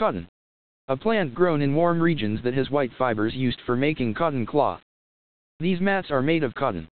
Cotton. A plant grown in warm regions that has white fibers used for making cotton cloth. These mats are made of cotton.